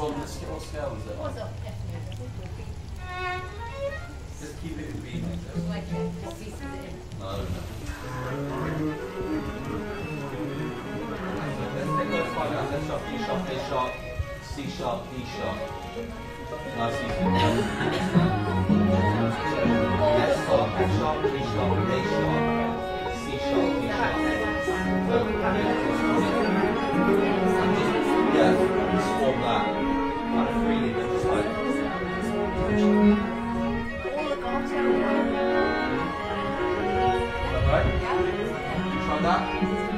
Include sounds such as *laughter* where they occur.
on the scale, what scale is it? What's up, Just keep it in B. Like, C is in. No, no. Let's take those five out. F sharp, D sharp, A sharp, C sharp, D sharp. Nice easy. *laughs* F sharp, F sharp, D sharp, A sharp, tá?